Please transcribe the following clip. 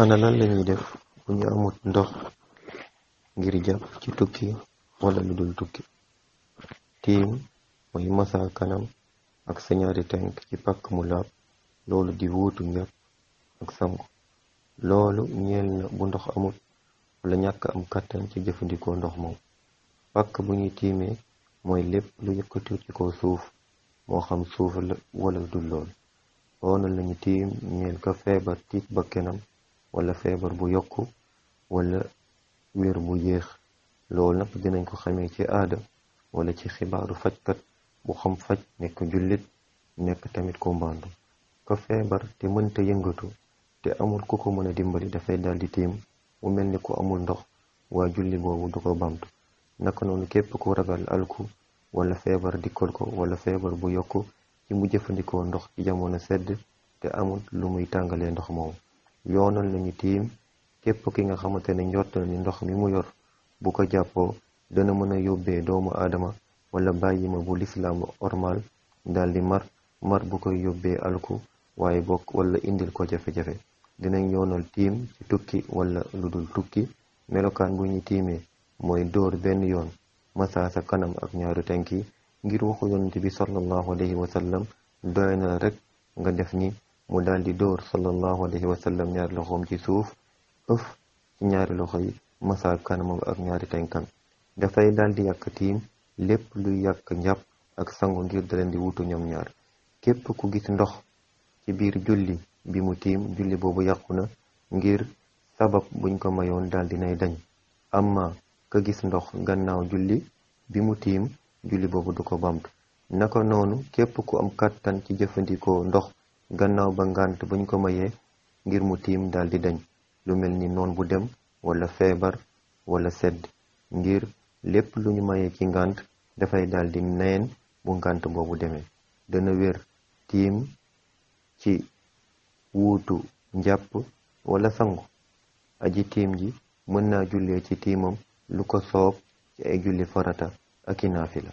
ana nan la ñuy def bu ñu amut ndox ngir jàpp ci tukki wala lu dul tukki tiim mooy masa kanam ak sa ñaari tànk ci pàkk mu laab loolu di wuutu njàpp ak sangu loolu ñeel na bu ndox amul wala ñàkk am kàttan ci jëfandikoo ndox moom pàkk bu ñuy tiimee mooy lépp lu yëkkatu ci kaw suuf moo xam suuf la wala dul loolu woona lañu tiim ñeel ka feebar tiit ba kenam wala feebar bu yokk wala wér bu yéex loolu nag dinañ ko xamee ci aada wala ci xibaaru fajkat bu xam faj nekk jullit nekk tamit ko mbandu ka feebar te mënta yëngatu te amul ku ko mën a dimbali dafay daal di tiim mu mel ni ku amul ndox waa julli boobu du ko bamtu naka noonu képp ku ragal alku wala feebar dikkal ko wala feebar bu yokk ci mu jëfandikoo ndox ci jamono sedd te amul lu muy tàngalee ndox moomu yoonal nañu tiim képp ki nga xamante ne njort na ni ndox mi mu yor bu ko jàppoo dana mën a yóbbee doomu aadama wala bàyyi ma bu lislaam ormal daal di mar mar bu koy yóbbee alku waaye bokk wala indil ko jafe-jafe dinañ yoonal tiim ci tukki wala lu dul tukki melokaan bu ñuy tiimee mooy dóor benn yoon masaa sa kanam ak ñaari tànk yi ngir waxu yonent bi sallallahu alayhi wa sallam doy na la rek nga def ni mu daal di dóor sallallahu alayhi wa sallam ñaari loxoom ci suuf ëf ci ñaari loxo yi masaa kanamam ak ñaari tànkam dafay daal di yàq tiim lépp luy yàq njàpp ak sangu ngir da leen di wutu ñoom ñaar képp ku gis ndox ci biir julli bi mu tiim julli boobu yàqu na ngir sabab buñ ko mayoon daal dinay dañ amma ka gis ndox gannaaw julli bi mu tiim julli boobu du ko bamtu naka noonu képp ku am kàttan ci jëfandikoo ndox gannaaw ba ngànt buñ ko mayee ngir mu tiim daal di dañ lu mel ni noon bu dem wala feebar wala sedd ngir lépp lu ñu mayee ci ngànt dafay daal di neen bu ngànt boobu demee dana wér tiim ci wuutu njàpp wala sangu aji tiim ji mën naa jullee ci tiimam lu ko soob ci ay julli farata ak i naafila